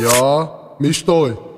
Ja, mich.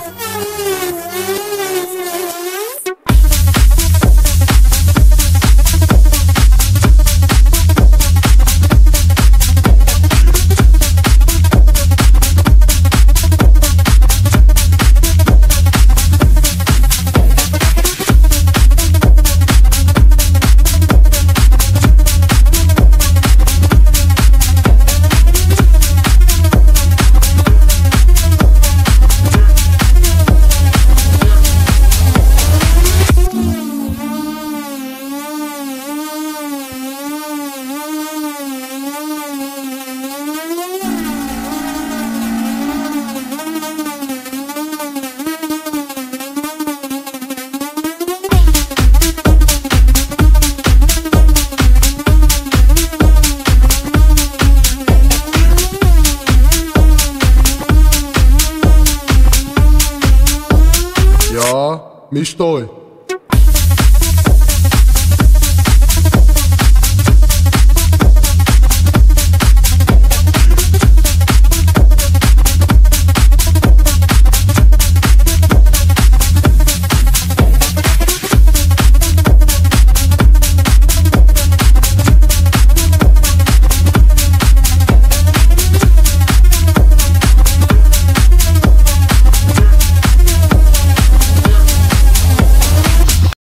Música Ja, mich toi.